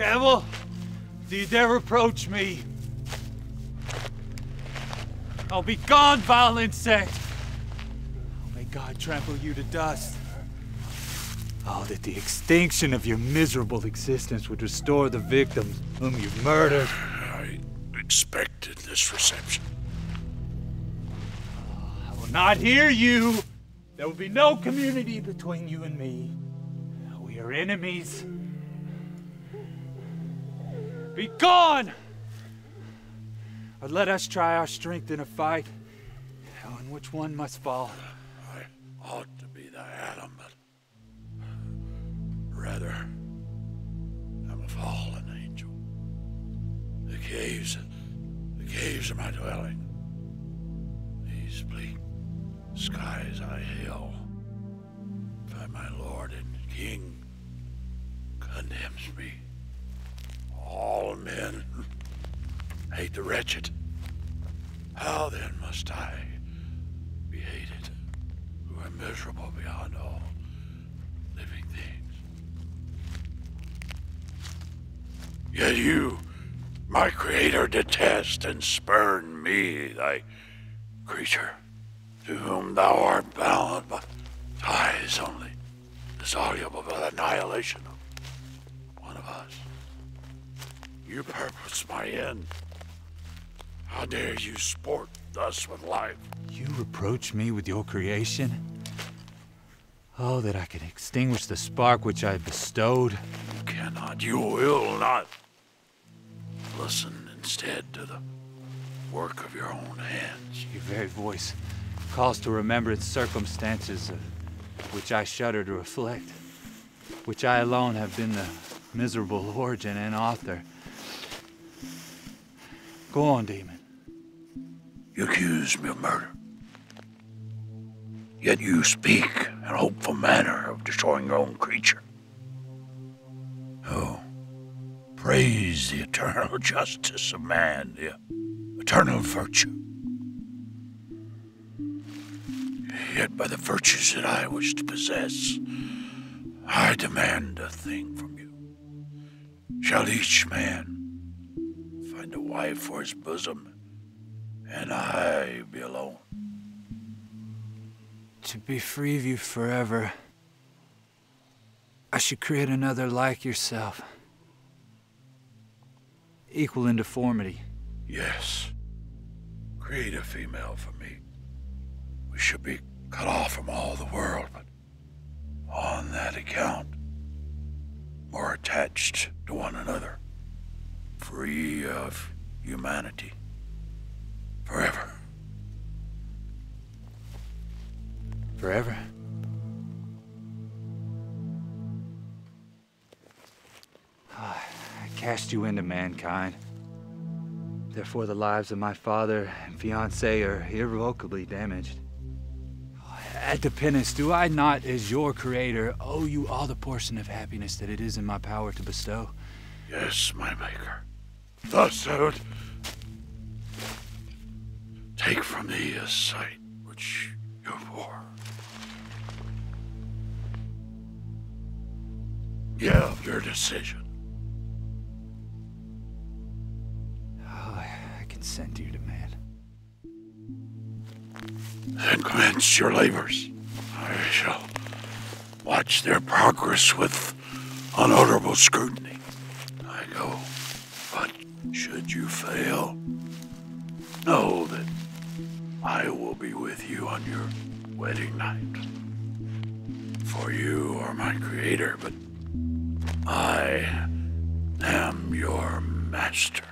Devil, do you dare approach me? I'll be gone, vile insect! Oh, May God trample you to dust. Oh, that the extinction of your miserable existence would restore the victims whom you've murdered. I expected this reception. I will not hear you. There will be no community between you and me. We are enemies. Be gone! Or let us try our strength in a fight, in which one must fall. I ought to be the Adam, but rather I'm a fallen angel. The caves, the caves are my dwelling. These bleak skies I hail. Find my Lord and King condemns me. All men hate the wretched. How then must I be hated, who am miserable beyond all living things? Yet you, my creator, detest and spurn me, thy creature, to whom thou art bound by ties only dissoluble by the annihilation of one of us. You purpose my end. How dare you sport thus with life? You reproach me with your creation? Oh, that I could extinguish the spark which I bestowed. You cannot, you will not. Listen instead to the work of your own hands. Your very voice calls to remembrance circumstances of which I shudder to reflect, which I alone have been the miserable origin and author. Go on, demon. You accuse me of murder. Yet you speak in a hopeful manner of destroying your own creature. Oh, praise the eternal justice of man, the eternal virtue. Yet by the virtues that I wish to possess, I demand a thing from you. Shall each man find a wife for his bosom, and I be alone? To be free of you forever, I should create another like yourself. Equal in deformity. Yes. Create a female for me. We should be cut off from all the world, but on that account, more attached to one another, free of humanity, forever. Forever? Ah, I cast you into mankind. Therefore, the lives of my father and fiancé are irrevocably damaged. Oh, at the penance, do I not, as your creator, owe you all the portion of happiness that it is in my power to bestow? Yes, my maker. Thus I take from thee a sight which you bore. Give your decision. Oh, I, consent to your demand. Then commence your labors. I shall watch their progress with unutterable scrutiny. I go, should you fail, know that I will be with you on your wedding night. For you are my creator, but I am your master.